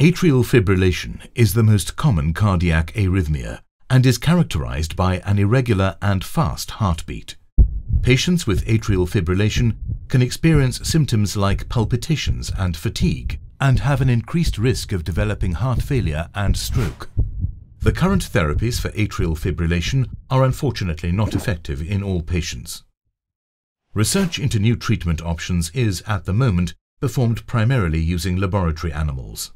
Atrial fibrillation is the most common cardiac arrhythmia and is characterized by an irregular and fast heartbeat. Patients with atrial fibrillation can experience symptoms like palpitations and fatigue and have an increased risk of developing heart failure and stroke. The current therapies for atrial fibrillation are unfortunately not effective in all patients. Research into new treatment options is, at the moment, performed primarily using laboratory animals.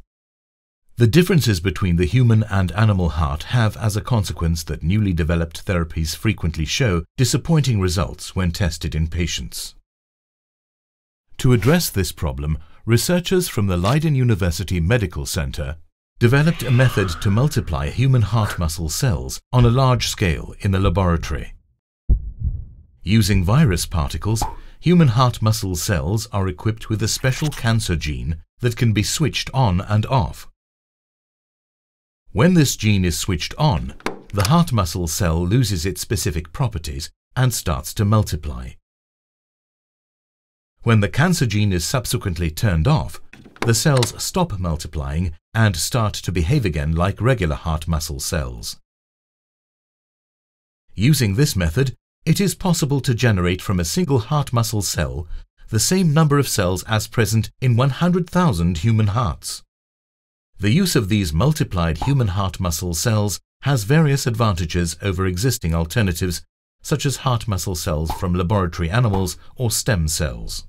The differences between the human and animal heart have as a consequence that newly developed therapies frequently show disappointing results when tested in patients. To address this problem, researchers from the Leiden University Medical Center developed a method to multiply human heart muscle cells on a large scale in the laboratory. Using virus particles, human heart muscle cells are equipped with a special cancer gene that can be switched on and off when this gene is switched on, the heart muscle cell loses its specific properties and starts to multiply. When the cancer gene is subsequently turned off, the cells stop multiplying and start to behave again like regular heart muscle cells. Using this method, it is possible to generate from a single heart muscle cell the same number of cells as present in 100,000 human hearts. The use of these multiplied human heart muscle cells has various advantages over existing alternatives such as heart muscle cells from laboratory animals or stem cells.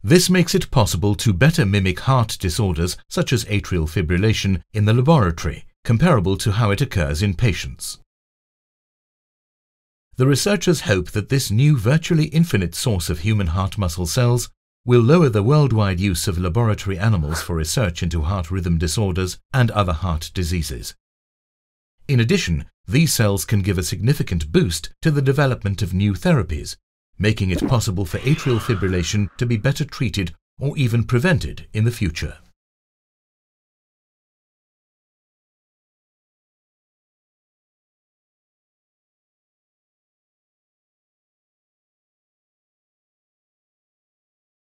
This makes it possible to better mimic heart disorders such as atrial fibrillation in the laboratory, comparable to how it occurs in patients. The researchers hope that this new virtually infinite source of human heart muscle cells will lower the worldwide use of laboratory animals for research into heart rhythm disorders and other heart diseases. In addition, these cells can give a significant boost to the development of new therapies, making it possible for atrial fibrillation to be better treated or even prevented in the future.